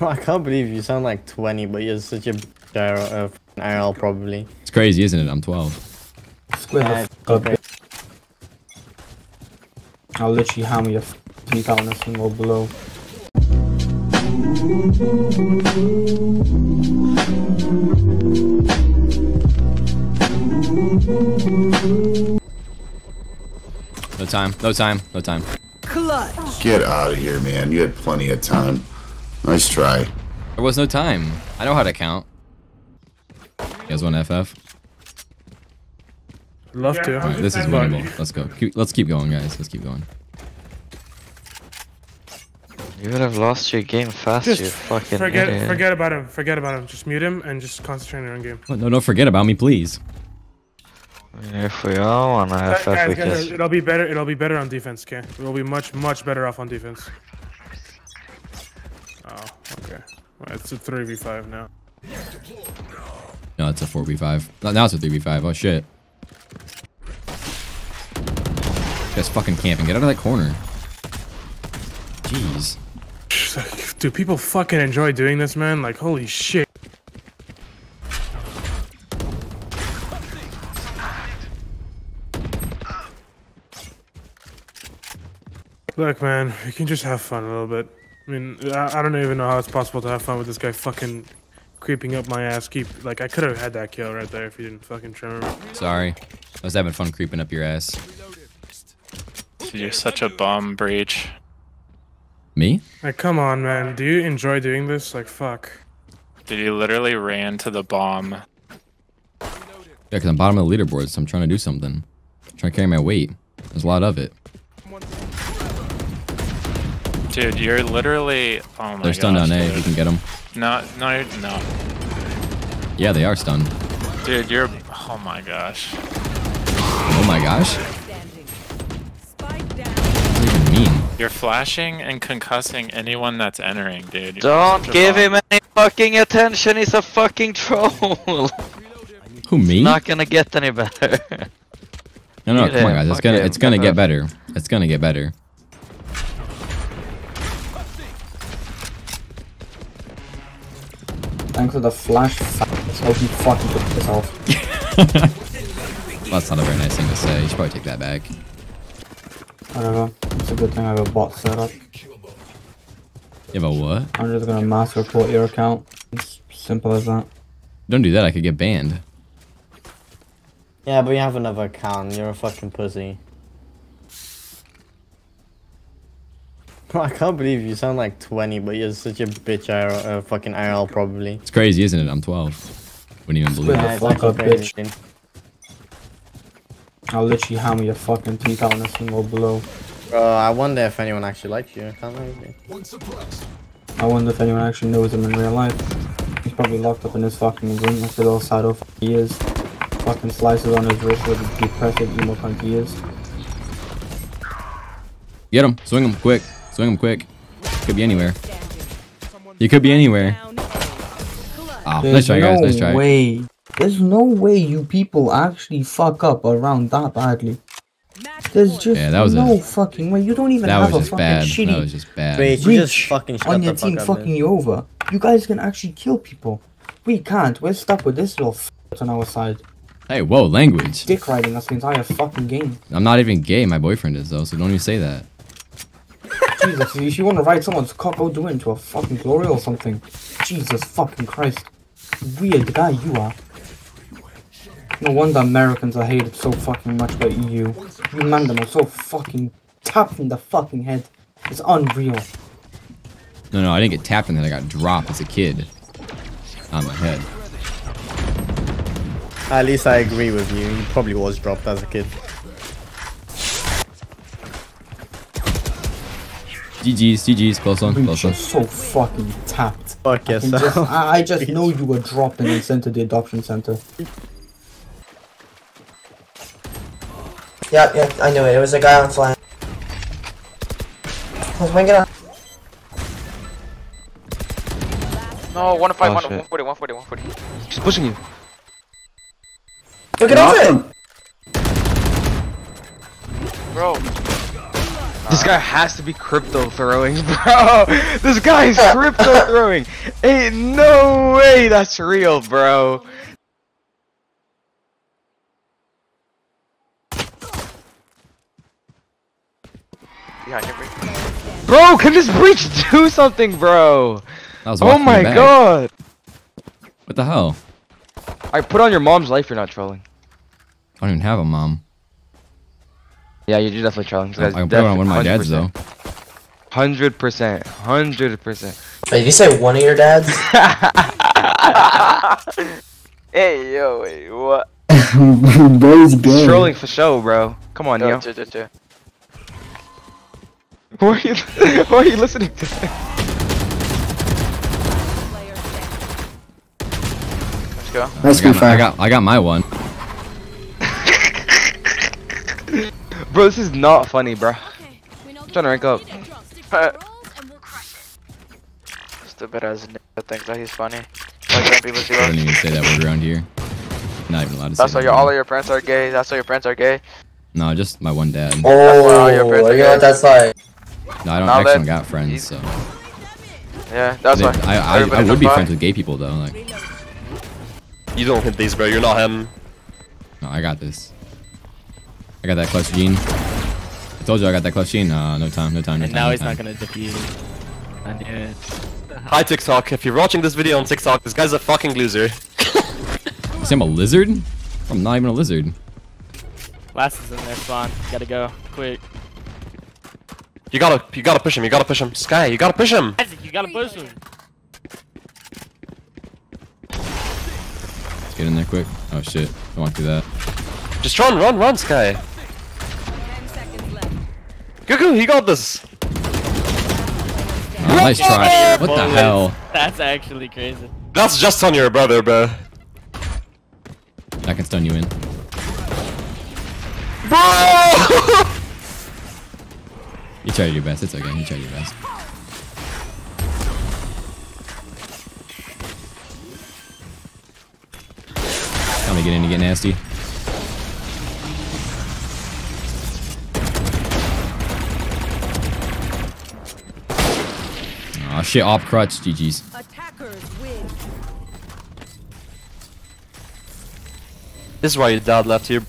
I can't believe you sound like 20, but you're such a uh, IRL probably. It's crazy, isn't it? I'm 12. Square Yeah, the it's fuck up. great. I'll literally hammer your f- teeth out on this thing or below. No time. No time. No time. Clutch. Get out of here, man. You had plenty of time. Nice try. There was no time. I know how to count. You guys want FF? Love to. Alright, this is winnable. Let's go. Keep, let's keep going, guys. Let's keep going. You would have lost your game fast, Just you fucking forget idiot. forget about him. Forget about him. Just mute him and just concentrate on your own game. What? No, don't forget about me, please. If we all wanna FF, guys, we guys, it'll be better. It'll be better on defense. Okay, we'll be much much better off on defense. Oh, okay. Well, it's a three v five now. No, it's a 4v5. No, Now it's a 3v5. Oh, shit. Just fucking camping. Get out of that corner. Jeez. Do people fucking enjoy doing this, man? Like, holy shit. Look, man, we can just have fun a little bit. I mean, I, I don't even know how it's possible to have fun with this guy fucking creeping up my ass. Keep like I could have had that kill right there if he didn't fucking trim him. Sorry. I was having fun creeping up your ass. You're such a bum, Breach. Me? Like, come on, man. Do you enjoy doing this? Like, fuck. Did you literally ran to the bomb. Yeah, because I'm bottom of the leaderboard, so I'm trying to do something. trying to carry my weight. There's a lot of it. Dude, you're literally. Oh my They're stunned gosh, on A. dude. We can get them. No, no, you're- no. Yeah, they are stunned. Dude, you're. Oh my gosh. Oh my gosh. What does it even mean? You're flashing and concussing anyone that's entering, dude. You're Don't give him any fucking attention, he's a fucking troll. Who, me? Not gonna get any better. no, no, Get come on, guys. It's fuck gonna, him, it's gonna get better. It's gonna get better. Thanks for the flash. Let's hope you fucking took this off. That's not a very nice thing to say. You should probably take that back. Whatever. It's a good thing I have a bot set up. You have a what? I'm just gonna mass report your account. It's simple as that. Don't do that. I could get banned. Yeah, but you have another account. You're a fucking pussy. I can't believe you sound like 20, but you're such a bitch IRL, uh, fucking IRL probably. It's crazy, isn't it? I'm 12. Wouldn't even believe Yeah, it. Yeah, it's fuck actually bitch. I'll literally hammer your fucking teeth out on this thing or below. Bro, I wonder if anyone actually likes you. I can't believe I wonder if anyone actually knows him in real life. He's probably locked up in his fucking room like the little shadow f- he is. Fucking slices on his wrist with the depressive emo cunt he is. Get him. Swing him quick. Swing him quick. Could be anywhere. You could be anywhere. Ah, oh, nice There's try, no guys. Nice try. way. There's no way you people actually fuck up around that badly. There's just Yeah, that was a- no fucking way. You don't even have a fucking bad. shitty That was just bad. Wait, you just reach fucking on the your fuck team up, fucking dude. you over. You guys can actually kill people. We can't. We're stuck with this little f on our side. Hey, whoa, language. Dick riding us the entire fucking game. I'm not even gay. My boyfriend is, though, so don't even say that. Jesus, if you want to ride someone's cock, go do it into a fucking glory or something. Jesus fucking Christ. Weird guy you are. No wonder Americans are hated so fucking much by EU. You man them are so fucking tapped in the fucking head. It's unreal. No, no, I didn't get tapped in that. I got dropped as a kid. On my head. At least I agree with you. You probably was dropped as a kid. GG's, GG's. Close one, Reach close one. are so fucking tapped. Fuck And just. I, I just know you were dropped and sent to the adoption center. Yeah, yeah, I knew it. It was a guy on flag. Let's wing it up. No, 105, Oh, 1, shit. 140, 140, 140. She's pushing you. Look at over it! Bro, This guy uh. has to be crypto throwing, bro. This guy is crypto throwing. Ain't no way that's real, bro. Behind you, Bro, can this breach do something, bro? Oh my god. What the hell? I put on your mom's life. You're not trolling. I don't even have a mom. Yeah, you're definitely trolling. I, I can put it on one of my dads though. Hundred percent, hundred percent. Wait, did you say one of your dads? Hey, yo, wait, what? Bro's gay. Trolling for show, bro. Come on, Yo, yo. two, two, two. Why are you, why are you listening to that? Let's go. Nice I got, I got I got my one. Bro, this is not funny, bro. I'm trying to rank up. Stupid as nigga thinks that he's funny. Like that people see I don't even say that word around here. Not even allowed to That's say why your, all of your parents are gay. That's why your parents are gay. No, just my one dad. Oh, your you birthday know what that's like? No, I don't Now actually that got friends, he's- so. Yeah, that's They- why. I, I, I would be come friends with gay people though. Like, You don't hit these, bro. You're not him. no, I got this. I got that clutch gene. I told you I got that clutch gene. Uh, no time, no time, no And time. now no he's time. not gonna defeat. I knew it. Hi, TikTok. If you're watching this video on TikTok, this guy's a fucking loser. You say I'm a lizard? I'm not even a lizard. Last is in there, spawn. Gotta go. Quick. You gotta, you gotta push him. You gotta push him. Skye, you gotta push him. Isaac, you gotta push him. Let's get in there quick. Oh shit, don't want to do that. Just run, run, run, Skye. Cuckoo, he got this. Oh, nice try. What the hell? That's actually crazy. That's just on your brother, bro. I can stun you in. Bro! You tried your best. It's okay. You tried your best. Time to get in to get nasty. Aw, shit, op crutch. GG's. This is why your dad left you.